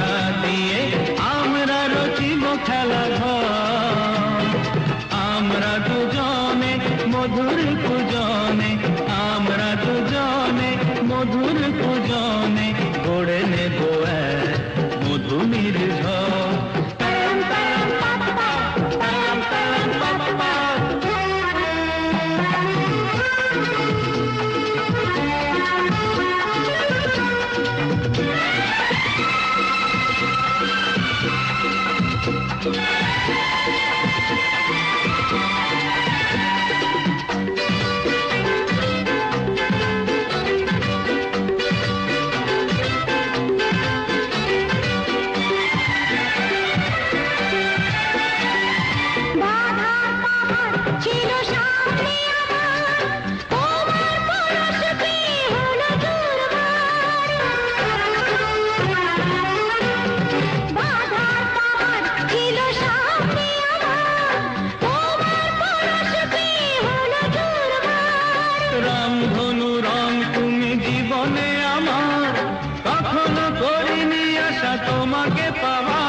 Yeah. আশা তোমাকে পাওয়া।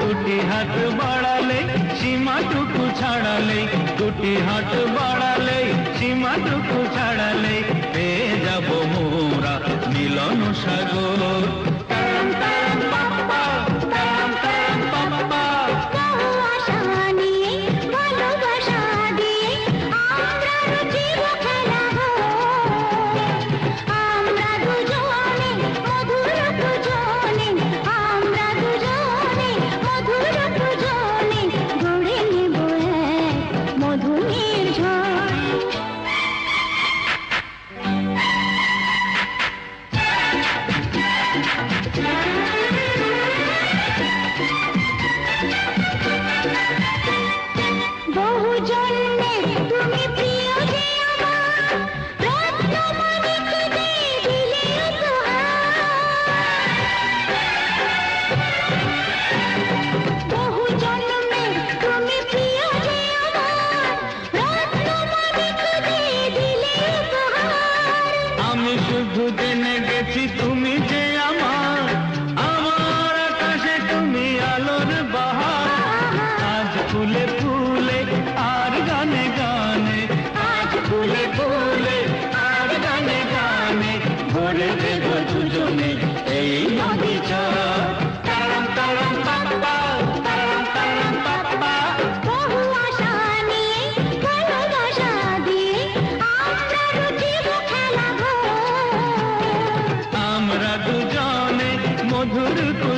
দুটি হাত বাড়ালে সীমাটুকু ছাড়ালে। দুটি হাত বাড়ালে সীমাটুকু ছাড়ালে। পেয়ে যাব মোরা মিলন সাগর। रचितू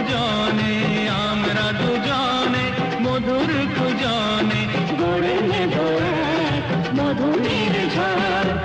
जाने आमरा तू मधुर तू गोरे में गोरा मधुर झार।